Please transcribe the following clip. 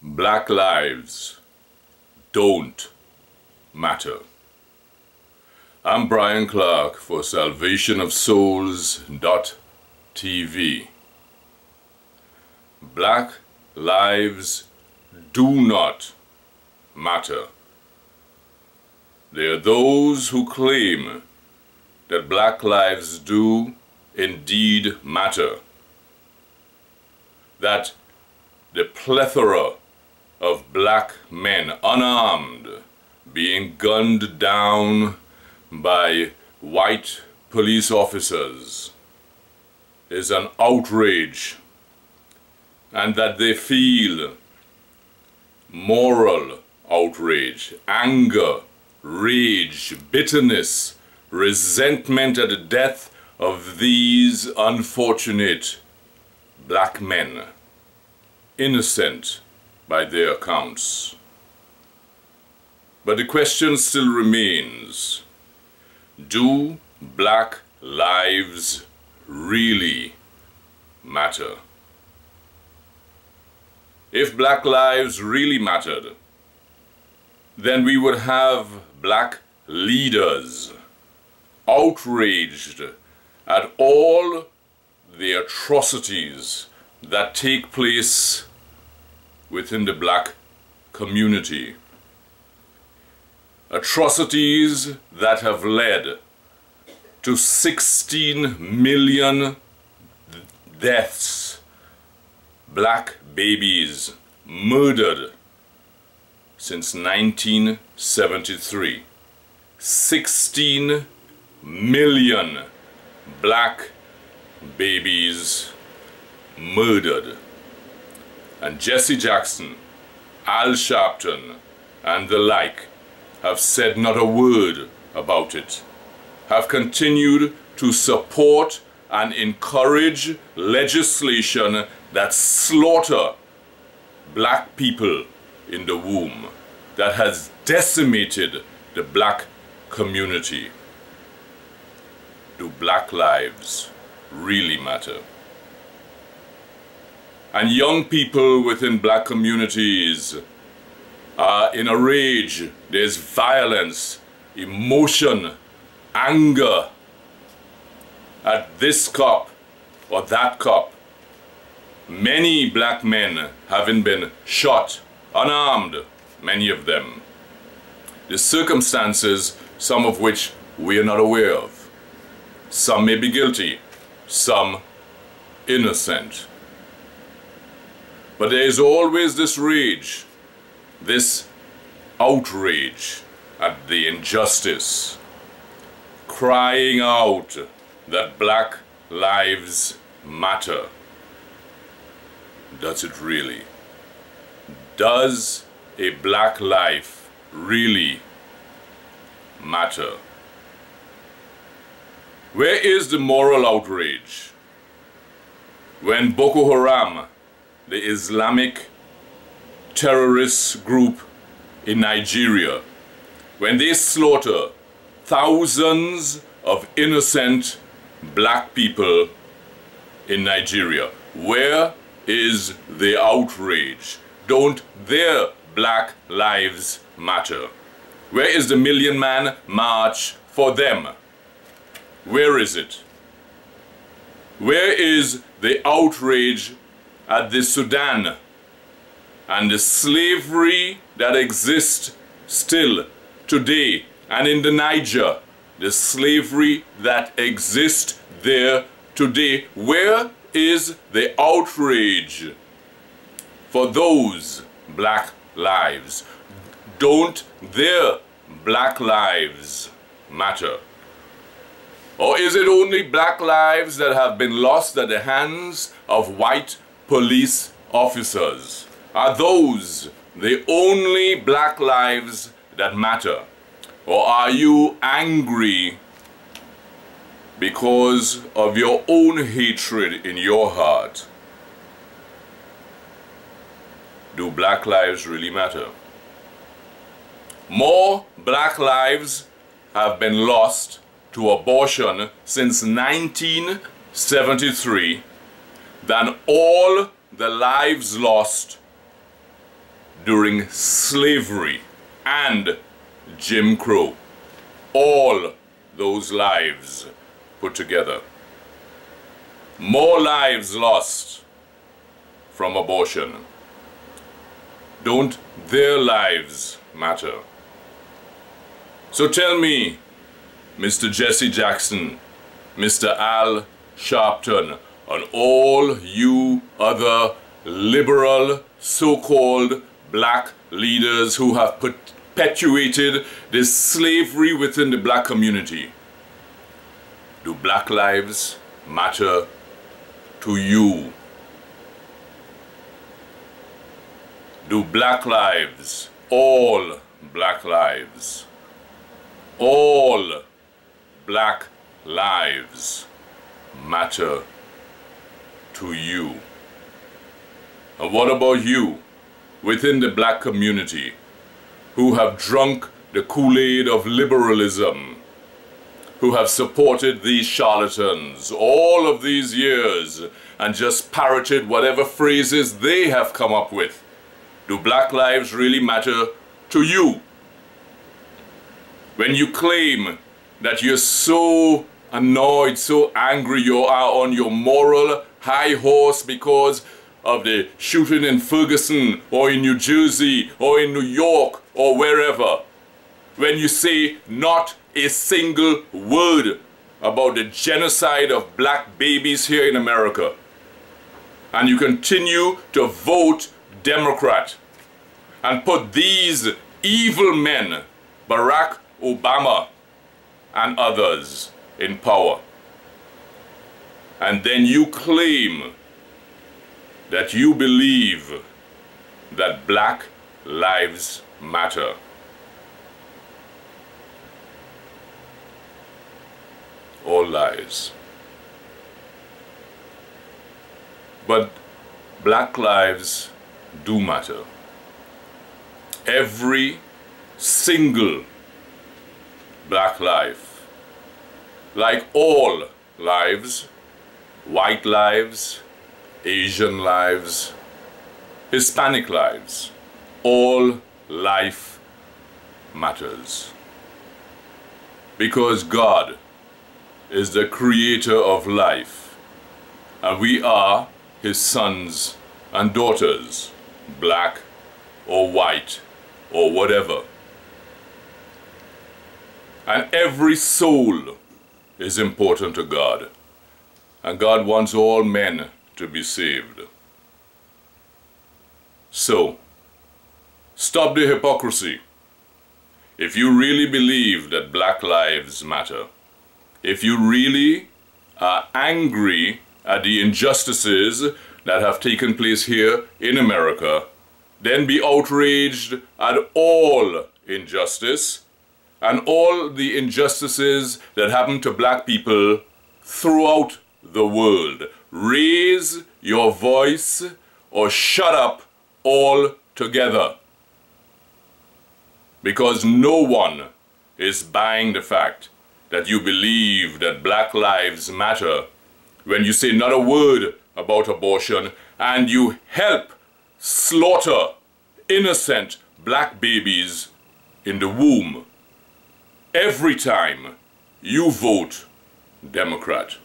Black lives don't matter. I'm Brian Clark for salvationofsouls.tv. Black lives do not matter. There are those who claim that black lives do indeed matter. That the plethora of black men unarmed being gunned down by white police officers is an outrage and that they feel moral outrage, anger, rage, bitterness, resentment at the death of these unfortunate black men, innocent by their accounts. But the question still remains, do black lives really matter? If black lives really mattered, then we would have black leaders outraged at all the atrocities that take place within the black community. Atrocities that have led to 16 million deaths, black babies murdered since 1973. 16 million black babies murdered. And Jesse Jackson, Al Sharpton, and the like have said not a word about it, have continued to support and encourage legislation that slaughter black people in the womb, that has decimated the black community. Do black lives really matter? And young people within black communities are in a rage. There's violence, emotion, anger at this cop or that cop. Many black men having been shot, unarmed, many of them. The circumstances, some of which we are not aware of. Some may be guilty, some innocent. But there is always this rage, this outrage at the injustice, crying out that black lives matter. Does it really? Does a black life really matter? Where is the moral outrage when Boko Haram the Islamic terrorist group in Nigeria when they slaughter thousands of innocent black people in Nigeria. Where is the outrage? Don't their black lives matter? Where is the Million Man March for them? Where is it? Where is the outrage at the Sudan and the slavery that exists still today and in the Niger, the slavery that exists there today. Where is the outrage for those black lives? Don't their black lives matter? Or is it only black lives that have been lost at the hands of white police officers? Are those the only black lives that matter? Or are you angry because of your own hatred in your heart? Do black lives really matter? More black lives have been lost to abortion since 1973 than all the lives lost during slavery and Jim Crow. All those lives put together. More lives lost from abortion. Don't their lives matter? So tell me, Mr. Jesse Jackson, Mr. Al Sharpton, and all you other liberal so-called black leaders who have perpetuated this slavery within the black community. Do black lives matter to you? Do black lives, all black lives, all black lives matter to you? And what about you within the black community who have drunk the Kool-Aid of liberalism, who have supported these charlatans all of these years and just parroted whatever phrases they have come up with? Do black lives really matter to you? When you claim that you're so annoyed, so angry you are on your moral high horse because of the shooting in Ferguson or in New Jersey or in New York or wherever. When you say not a single word about the genocide of black babies here in America. And you continue to vote Democrat and put these evil men, Barack Obama and others, in power. And then you claim that you believe that black lives matter. All lies. But black lives do matter. Every single black life, like all lives, white lives, Asian lives, Hispanic lives, all life matters. Because God is the creator of life, and we are his sons and daughters, black or white or whatever. And every soul is important to God. And God wants all men to be saved. So, stop the hypocrisy. If you really believe that black lives matter, if you really are angry at the injustices that have taken place here in America, then be outraged at all injustice and all the injustices that happen to black people throughout the world. Raise your voice or shut up all together. Because no one is buying the fact that you believe that black lives matter when you say not a word about abortion and you help slaughter innocent black babies in the womb every time you vote Democrat.